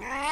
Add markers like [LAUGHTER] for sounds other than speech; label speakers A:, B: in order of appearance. A: Ah! [LAUGHS]